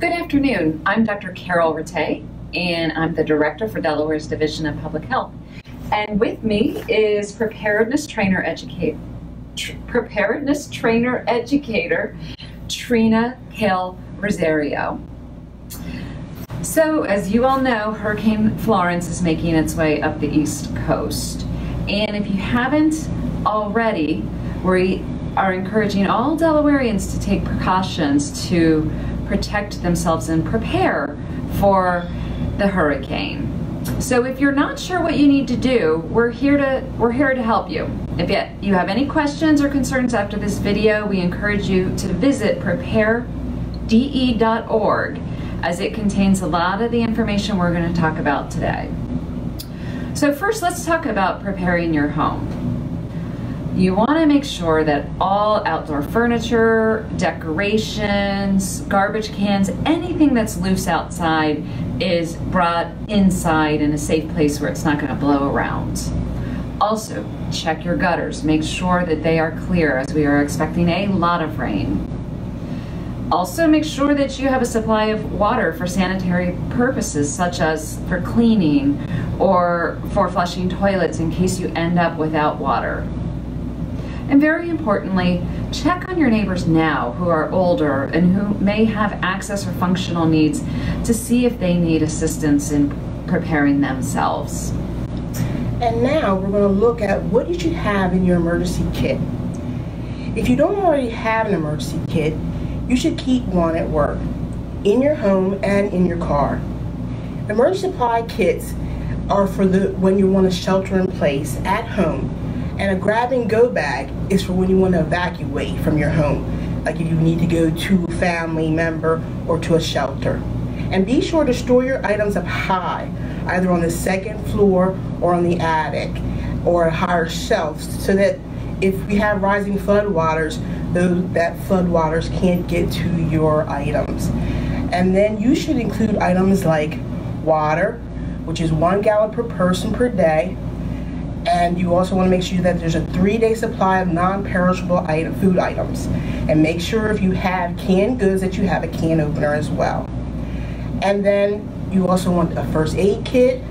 Good afternoon. I'm Dr. Karyl Rattay, and I'm the Director for Delaware's Division of Public Health. And with me is preparedness trainer educate, tr- preparedness trainer educator Trina Hill Rosario. So, as you all know, Hurricane Florence is making its way up the East Coast. And if you haven't already, we are encouraging all Delawareans to take precautions to protect themselves and prepare for the hurricane. So if you're not sure what you need to do, we're here to we're here to help you. If you have any questions or concerns after this video, we encourage you to visit preparedde.org as it contains a lot of the information we're going to talk about today. So first, let's talk about preparing your home. You want to make sure that all outdoor furniture, decorations, garbage cans, anything that's loose outside is brought inside in a safe place where it's not going to blow around. Also, check your gutters. Make sure that they are clear as we are expecting a lot of rain. Also, make sure that you have a supply of water for sanitary purposes, such as for cleaning or for flushing toilets in case you end up without water. And very importantly, check on your neighbors now who are older and who may have access or functional needs to see if they need assistance in preparing themselves. And now we're going to look at what you should have in your emergency kit. If you don't already have an emergency kit, you should keep one at work, in your home, and in your car. Emergency supply kits are for the when you want to shelter in place at home and a grab and go bag is for when you want to evacuate from your home, like if you need to go to a family member or to a shelter. And be sure to store your items up high, either on the second floor or on the attic or higher shelves, so that if we have rising floodwaters, those that floodwaters can't get to your items. And then you should include items like water, which is one gallon per person per day, and you also want to make sure that there's a three-day supply of non-perishable item, food items. And make sure if you have canned goods that you have a can opener as well. And then you also want a first aid kit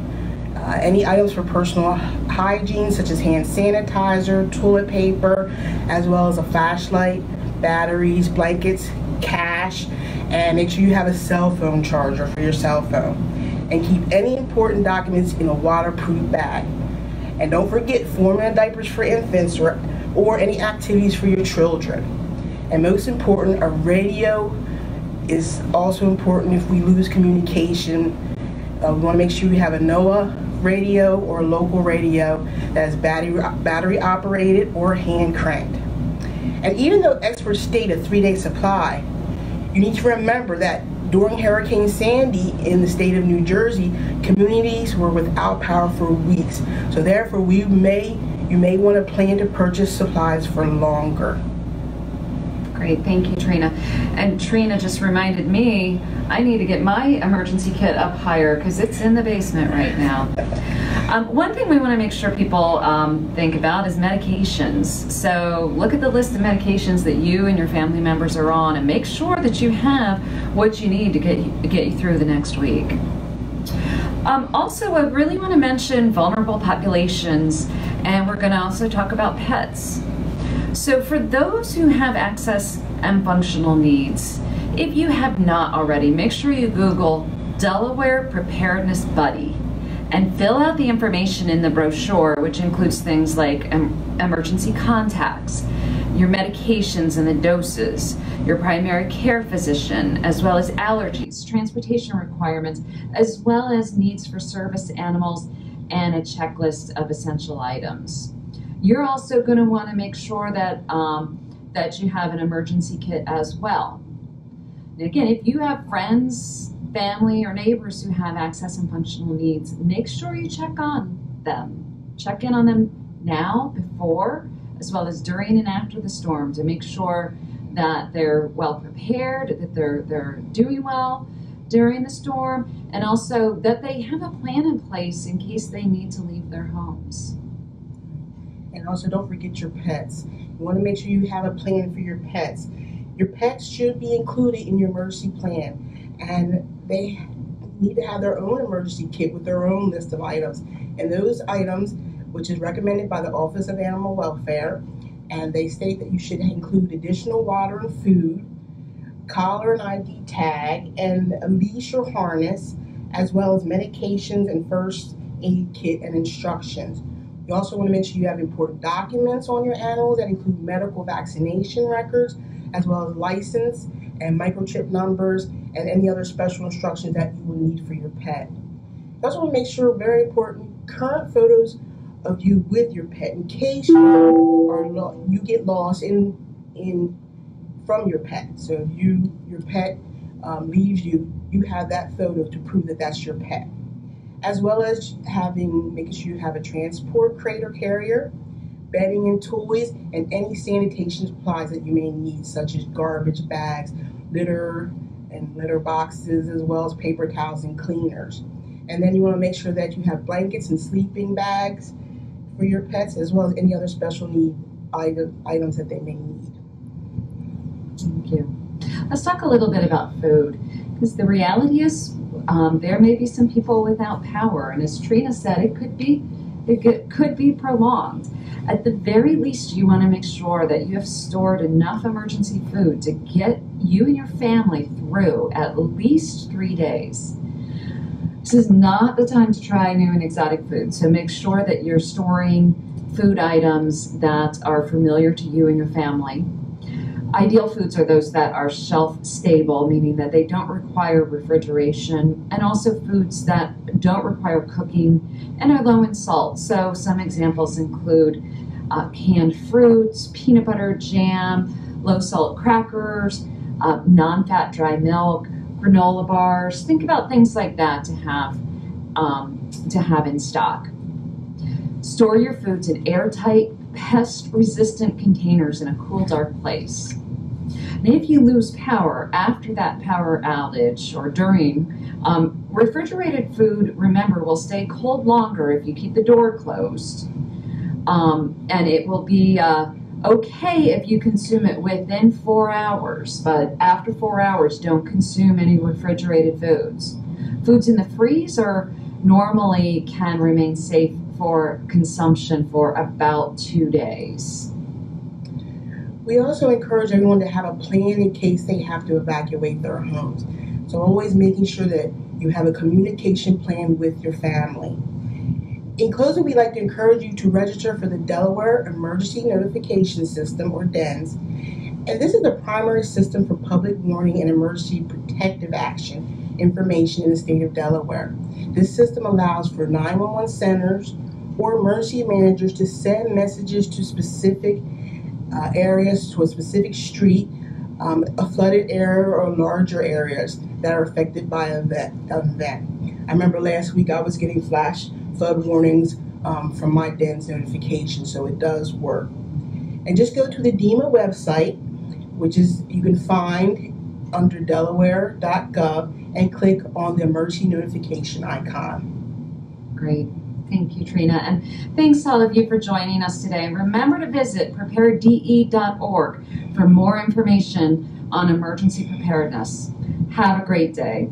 uh, any items for personal hygiene such as hand sanitizer toilet paper as well as a flashlight batteries blankets cash and make sure you have a cell phone charger for your cell phone. And keep any important documents in a waterproof bag and don't forget formula diapers for infants or, or any activities for your children. And most important, a radio is also important if we lose communication. Uh, we want to make sure we have a NOAA radio or a local radio that is battery, battery operated or hand cranked. And even though experts state a three day supply, you need to remember that during Hurricane Sandy in the state of New Jersey, communities were without power for weeks. So therefore, we may you may want to plan to purchase supplies for longer. Great, thank you, Trina. And Trina just reminded me I need to get my emergency kit up higher because it's in the basement right now. Um, one thing we want to make sure people um, think about is medications. So look at the list of medications that you and your family members are on and make sure that you have what you need to get you, get you through the next week. Um, also, I really want to mention vulnerable populations, and we're going to also talk about pets. So for those who have access and functional needs, if you have not already, make sure you Google Delaware Preparedness Buddy and fill out the information in the brochure, which includes things like emergency contacts, your medications and the doses, your primary care physician, as well as allergies, transportation requirements, as well as needs for service animals and a checklist of essential items. You're also going to want to make sure that um, that you have an emergency kit as well. And again, if you have friends, family, or neighbors who have access and functional needs, make sure you check on them. Check in on them now, before, as well as during and after the storm to make sure that they're well prepared, that they're they're doing well during the storm, and also that they have a plan in place in case they need to leave their homes. And also don't forget your pets. You want to make sure you have a plan for your pets. Your pets should be included in your emergency plan and they need to have their own emergency kit with their own list of items. And those items, which is recommended by the Office of Animal Welfare, and they state that you should include additional water and food, collar and ID tag, and a leash or harness, as well as medications and first aid kit and instructions. You also want to make sure you have important documents on your animals that include medical vaccination records, as well as license and microchip numbers and any other special instructions that you will need for your pet. You also want to make sure, very important, current photos of you with your pet in case you are lo- you get lost in in from your pet. So if you your pet um, leaves you, you have that photo to prove that that's your pet, as well as having making sure you have a transport crate or carrier, bedding and toys, and any sanitation supplies that you may need, such as garbage bags, litter and litter boxes, as well as paper towels and cleaners. And then you want to make sure that you have blankets and sleeping bags for your pets, as well as any other special need item, items that they may need. Thank you. Let's talk a little bit about food, because the reality is um, there may be some people without power, and as Trina said, it could be it could- be prolonged. At the very least, you want to make sure that you have stored enough emergency food to get you and your family through at least three days. This is not the time to try new and exotic food, so make sure that you're storing food items that are familiar to you and your family. Ideal foods are those that are shelf stable, meaning that they don't require refrigeration, and also foods that don't require cooking and are low in salt. So, some examples include uh, canned fruits, peanut butter, jam, low salt crackers, uh, non fat dry milk, granola bars. Think about things like that to have um, to have in stock. Store your foods in airtight, pest-resistant containers in a cool, dark place. And if you lose power after that power outage or during, um, refrigerated food, remember, will stay cold longer if you keep the door closed. Um, and it will be uh, okay if you consume it within four hours, but after four hours, don't consume any refrigerated foods. Foods in the freezer normally can remain safe for consumption for about two days. We also encourage everyone to have a plan in case they have to evacuate their homes. So always making sure that you have a communication plan with your family. In closing, we'd like to encourage you to register for the Delaware Emergency Notification System, or DENS. And this is the primary system for public warning and emergency protective action information in the state of Delaware. This system allows for 911 centers or emergency managers to send messages to specific uh, areas, to a specific street, um, a flooded area, or larger areas that are affected by an event. I remember last week I was getting flash flood warnings um, from my DENS notification, so it does work. And just go to the DEMA website, which is you can find under delaware.gov and click on the emergency notification icon. Great. Thank you, Trina. And thanks to all of you for joining us today. Remember to visit preparedde.org for more information on emergency preparedness. Have a great day.